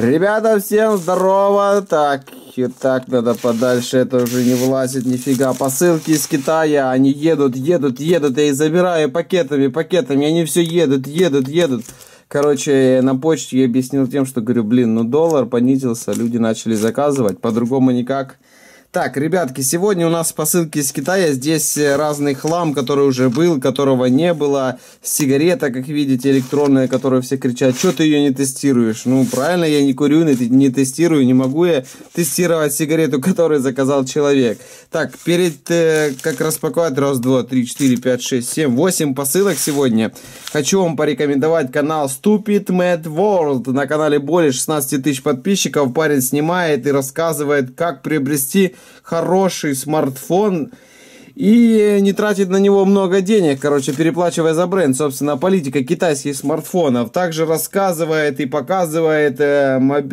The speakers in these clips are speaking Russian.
Ребята, всем здорово! Так, и так надо подальше, это уже не влазит нифига. Посылки из Китая, они едут, едут, едут, я их забираю пакетами, пакетами, они все едут, едут, едут. Короче, на почте я объяснил тем, что говорю, блин, ну доллар понизился, люди начали заказывать, по-другому никак. Так, ребятки, сегодня у нас посылки из Китая. Здесь э, разный хлам, который уже был, которого не было. Сигарета, как видите, электронная, которую все кричат, что ты ее не тестируешь? Ну, правильно, я не курю, не тестирую, не могу я тестировать сигарету, которую заказал человек. Так, перед э, как распаковать, раз, два, три, четыре, пять, шесть, семь, восемь посылок сегодня. Хочу вам порекомендовать канал Stupid Mad World. На канале более 16 тысяч подписчиков. Парень снимает и рассказывает, как приобрести хороший смартфон и не тратить на него много денег, короче, переплачивая за бренд. Собственно, политика китайских смартфонов также рассказывает и показывает э, моб...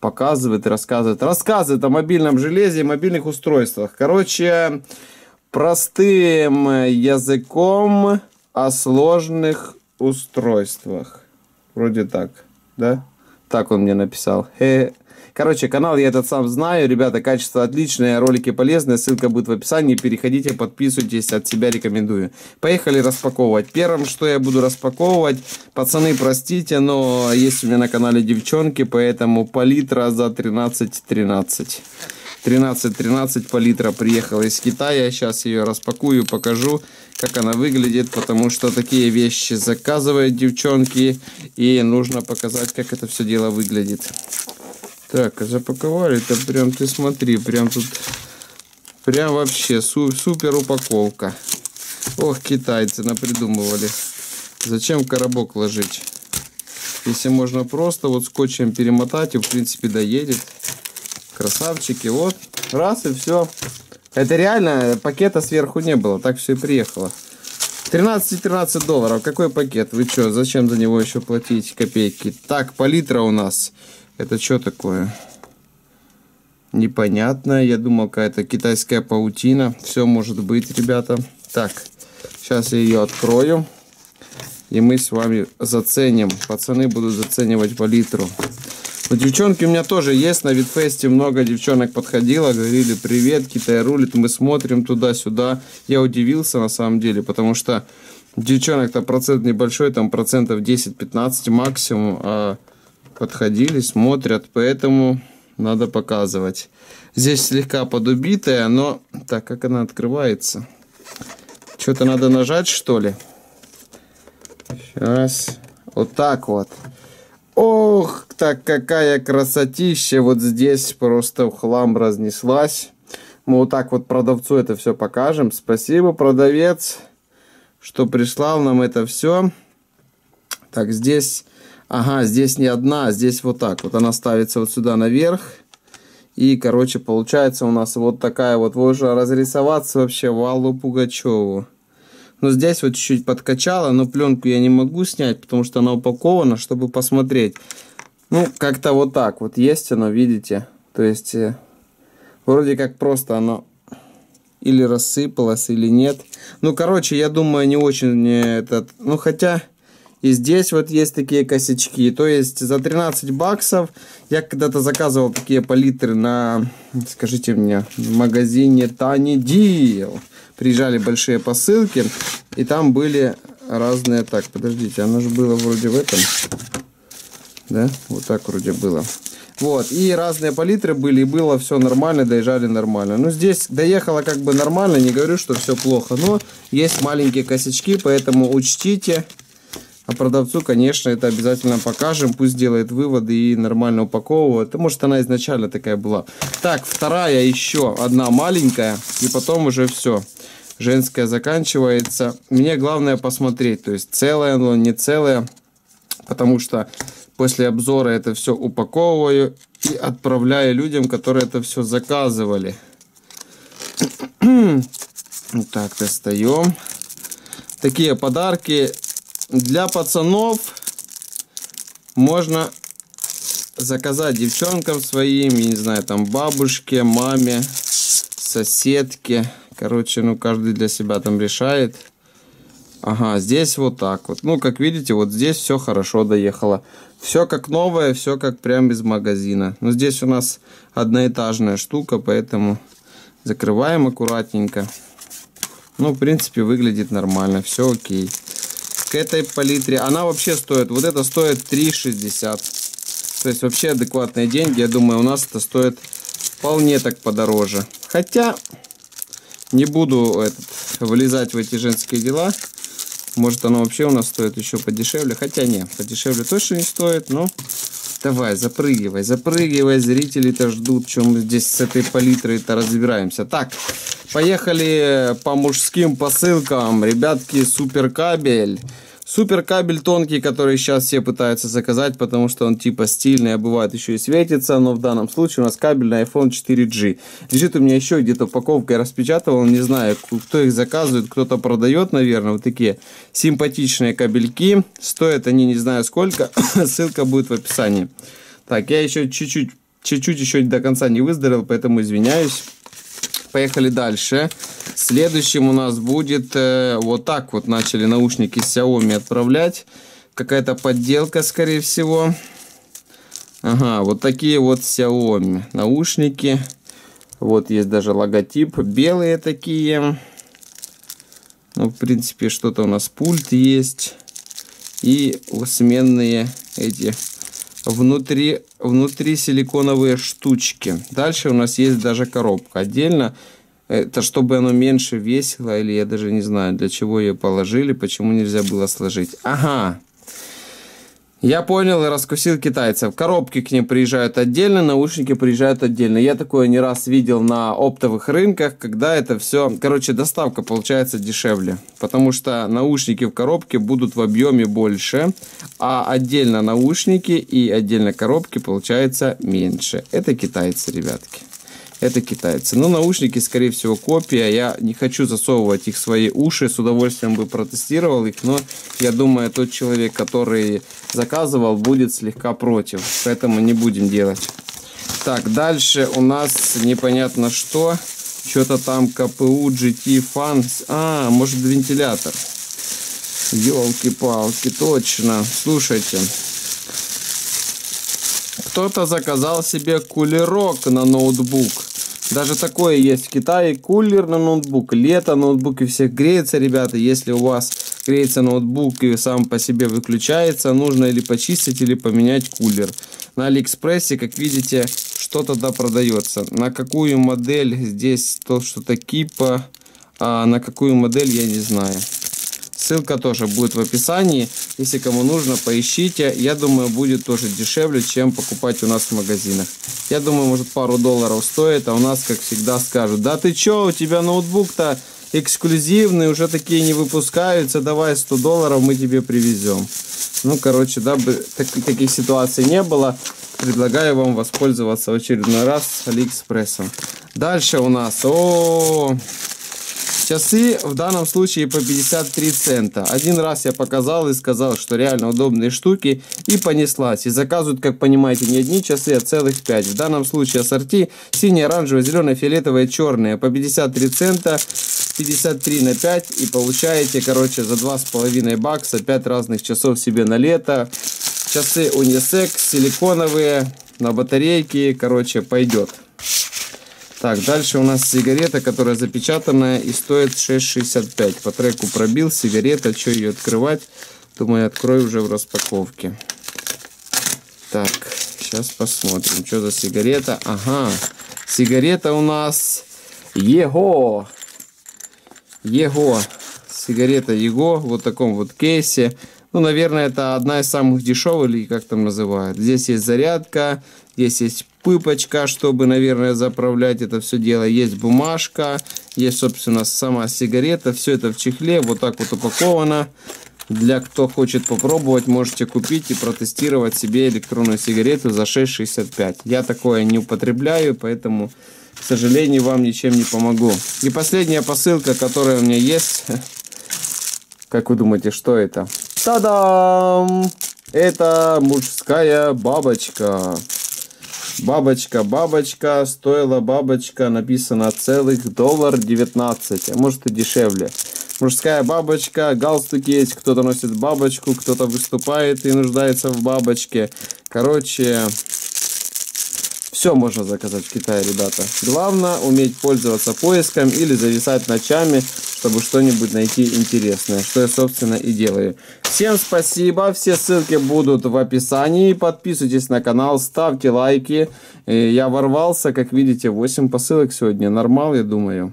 показывает и рассказывает, рассказывает о мобильном железе мобильных устройствах. Короче, простым языком о сложных устройствах. Вроде так, да? Так он мне написал. Хе Короче, канал я этот сам знаю. Ребята, качество отличное, ролики полезные. Ссылка будет в описании. Переходите, подписывайтесь. От себя рекомендую. Поехали распаковывать. Первым, что я буду распаковывать. Пацаны, простите, но есть у меня на канале девчонки, поэтому палитра за 13.13. 13. 13-13 по литра приехала из Китая. Сейчас ее распакую, покажу, как она выглядит, потому что такие вещи заказывают девчонки, и нужно показать, как это все дело выглядит. Так, запаковали-то прям, ты смотри, прям тут, прям вообще су супер упаковка. Ох, китайцы напридумывали. Зачем коробок ложить? Если можно просто вот скотчем перемотать, и в принципе доедет. Красавчики, вот, раз и все. Это реально, пакета сверху не было, так все и приехало. 13-13 долларов, какой пакет? Вы что, зачем за него еще платить копейки? Так, палитра у нас это что такое? Непонятно. Я думал, какая-то китайская паутина. Все может быть, ребята. Так, сейчас я ее открою. И мы с вами заценим. Пацаны будут заценивать палитру. Но девчонки у меня тоже есть. На Витфесте много девчонок подходило. Говорили, привет, Китай рулит. Мы смотрим туда-сюда. Я удивился на самом деле, потому что девчонок-то процент небольшой. Там процентов 10-15 максимум. А подходили, смотрят, поэтому надо показывать. Здесь слегка подубитая, но... Так, как она открывается? Что-то надо нажать, что ли? Сейчас. Вот так вот. Ох, так какая красотища. Вот здесь просто в хлам разнеслась. Мы вот так вот продавцу это все покажем. Спасибо, продавец, что прислал нам это все. Так, здесь Ага, здесь не одна, а здесь вот так. Вот она ставится вот сюда наверх. И, короче, получается у нас вот такая вот. Можно разрисоваться вообще Валу Пугачеву. Но здесь вот чуть-чуть подкачала, но пленку я не могу снять, потому что она упакована, чтобы посмотреть. Ну, как-то вот так вот есть оно, видите? То есть, э, вроде как просто оно или рассыпалось, или нет. Ну, короче, я думаю, не очень этот... Ну, хотя... И здесь вот есть такие косячки. То есть за 13 баксов я когда-то заказывал такие палитры на, скажите мне, в магазине Тани Дил. Приезжали большие посылки, и там были разные... Так, подождите, оно же было вроде в этом. Да? Вот так вроде было. Вот, и разные палитры были, и было все нормально, доезжали нормально. Ну, здесь доехало как бы нормально, не говорю, что все плохо, но есть маленькие косячки, поэтому учтите, а продавцу, конечно, это обязательно покажем. Пусть делает выводы и нормально упаковывает. может, она изначально такая была. Так, вторая еще одна маленькая. И потом уже все. Женская заканчивается. Мне главное посмотреть. То есть, целая оно, не целая. Потому что после обзора это все упаковываю и отправляю людям, которые это все заказывали. Так, достаем. Такие подарки для пацанов можно заказать девчонкам своим, я не знаю, там бабушке, маме, соседке. Короче, ну каждый для себя там решает. Ага, здесь вот так вот. Ну, как видите, вот здесь все хорошо доехало. Все как новое, все как прям из магазина. Но здесь у нас одноэтажная штука, поэтому закрываем аккуратненько. Ну, в принципе, выглядит нормально, все окей. К этой палитре, она вообще стоит, вот это стоит 3,60. То есть вообще адекватные деньги. Я думаю, у нас это стоит вполне так подороже. Хотя не буду этот, вылезать в эти женские дела. Может оно вообще у нас стоит еще подешевле. Хотя не, подешевле точно не стоит. Но давай, запрыгивай, запрыгивай. Зрители-то ждут, чем мы здесь с этой палитрой-то разбираемся. Так, поехали по мужским посылкам. Ребятки, супер кабель. Супер кабель тонкий, который сейчас все пытаются заказать, потому что он типа стильный, а бывает еще и светится, но в данном случае у нас кабель на iPhone 4G. Лежит у меня еще где-то упаковка, я распечатывал, не знаю, кто их заказывает, кто-то продает, наверное, вот такие симпатичные кабельки. Стоят они не знаю сколько, ссылка будет в описании. Так, я еще чуть-чуть, чуть-чуть еще до конца не выздоровел, поэтому извиняюсь. Поехали дальше. Следующим у нас будет э, вот так вот начали наушники Xiaomi отправлять. Какая-то подделка, скорее всего. Ага, вот такие вот Xiaomi наушники. Вот есть даже логотип. Белые такие. Ну, в принципе, что-то у нас пульт есть. И сменные эти внутри, внутри силиконовые штучки. Дальше у нас есть даже коробка отдельно. Это чтобы оно меньше весило, или я даже не знаю, для чего ее положили, почему нельзя было сложить. Ага, я понял и раскусил китайцев. Коробки к ним приезжают отдельно, наушники приезжают отдельно. Я такое не раз видел на оптовых рынках, когда это все... Короче, доставка получается дешевле. Потому что наушники в коробке будут в объеме больше, а отдельно наушники и отдельно коробки получается меньше. Это китайцы, ребятки это китайцы. Но наушники, скорее всего, копия. Я не хочу засовывать их в свои уши. С удовольствием бы протестировал их. Но я думаю, тот человек, который заказывал, будет слегка против. Поэтому не будем делать. Так, дальше у нас непонятно что. Что-то там КПУ, GT, Fan. А, может вентилятор. Елки-палки, точно. Слушайте, кто-то заказал себе кулерок на ноутбук. Даже такое есть в Китае. Кулер на ноутбук. Лето, ноутбуки всех греется, ребята. Если у вас греется ноутбук и сам по себе выключается, нужно или почистить, или поменять кулер. На Алиэкспрессе, как видите, что-то да продается. На какую модель здесь то что-то кипа, а на какую модель я не знаю. Ссылка тоже будет в описании. Если кому нужно, поищите. Я думаю, будет тоже дешевле, чем покупать у нас в магазинах. Я думаю, может пару долларов стоит, а у нас, как всегда, скажут, да ты чё, у тебя ноутбук-то эксклюзивный, уже такие не выпускаются, давай 100 долларов мы тебе привезем. Ну, короче, да, так, таких ситуаций не было. Предлагаю вам воспользоваться в очередной раз Алиэкспрессом. Дальше у нас, о, -о, -о Часы в данном случае по 53 цента. Один раз я показал и сказал, что реально удобные штуки и понеслась. И заказывают, как понимаете, не одни часы, а целых 5. В данном случае ассорти синий, оранжевый, зеленый, фиолетовый, черные. По 53 цента, 53 на 5 и получаете, короче, за 2,5 бакса 5 разных часов себе на лето. Часы унисекс, силиконовые, на батарейке, короче, пойдет. Так, дальше у нас сигарета, которая запечатанная и стоит 6,65. По треку пробил, сигарета, что ее открывать? Думаю, открою уже в распаковке. Так, сейчас посмотрим, что за сигарета. Ага, сигарета у нас Его. Его. Сигарета Его в вот таком вот кейсе. Ну, наверное, это одна из самых дешевых, или как там называют. Здесь есть зарядка, здесь есть пыпочка, чтобы, наверное, заправлять это все дело. Есть бумажка, есть, собственно, сама сигарета. Все это в чехле, вот так вот упаковано. Для кто хочет попробовать, можете купить и протестировать себе электронную сигарету за 6,65. Я такое не употребляю, поэтому, к сожалению, вам ничем не помогу. И последняя посылка, которая у меня есть. Как вы думаете, что это? Та-дам! Это мужская бабочка. Бабочка, бабочка, стоила бабочка, написано целых доллар 19, а может и дешевле. мужская бабочка, галстуки есть, кто-то носит бабочку, кто-то выступает и нуждается в бабочке. Короче, все можно заказать в Китае, ребята. Главное уметь пользоваться поиском или зависать ночами, чтобы что-нибудь найти интересное, что я, собственно, и делаю. Всем спасибо, все ссылки будут в описании. Подписывайтесь на канал, ставьте лайки. Э, я ворвался, как видите, 8 посылок сегодня. Нормал, я думаю.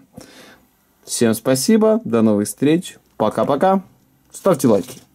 Всем спасибо, до новых встреч. Пока-пока. Ставьте лайки.